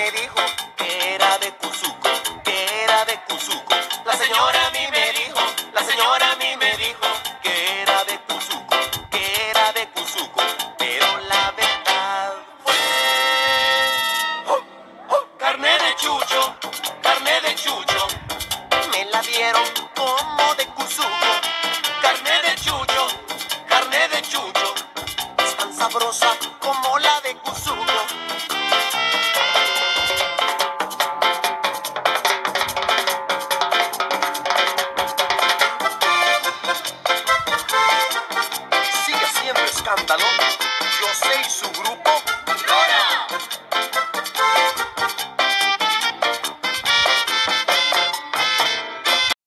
me dijo que era de Cuzuco, que era de Cuzuco. La señora a mí me dijo, la señora a mí me dijo que era de Cuzuco, que era de Cuzuco. Pero la verdad fue carne de chucho, carne de chucho. Me la dieron como escándalo. Yo sé y su grupo. ¡Lora!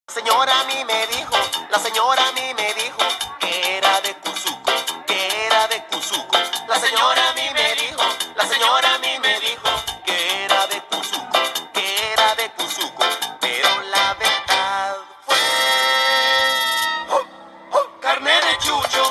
La señora a mí me dijo, la señora a mí me dijo que era de Cuzuco, que era de Cuzuco. La señora a mí me dijo, la señora a mí me dijo que era de Cuzuco, que era de Cuzuco. Pero la verdad fue ¡Oh! ¡Oh! carne de chucho,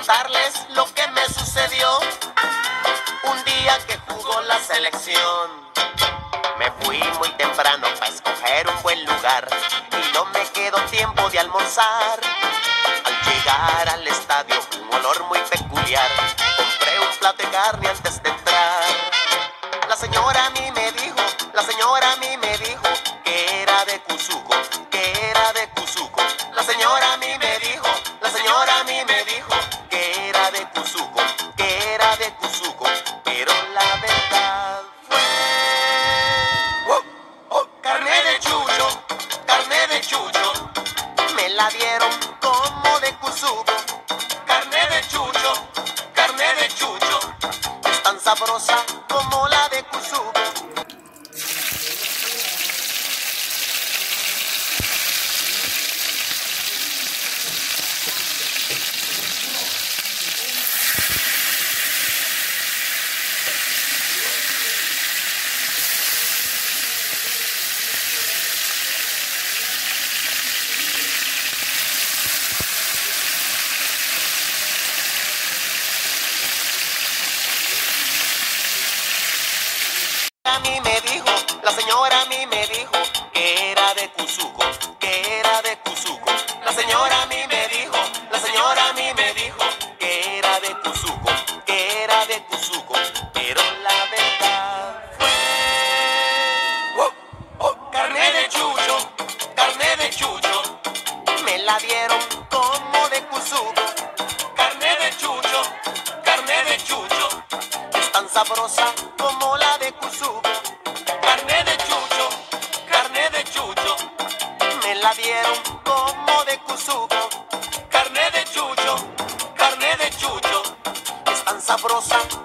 contarles lo que me sucedió un día que jugó la selección. Me fui muy temprano para escoger un buen lugar y no me quedó tiempo de almorzar. Al llegar al estadio, un olor muy peculiar. Compré un plato de carne antes de entrar. La señora a mí me dijo, la señora la dieron como de Cuzuco, carne de chucho, carne de chucho. Es tan sabrosa como la de Cuzuco. A mí me dijo, la señora a mí me sabrosa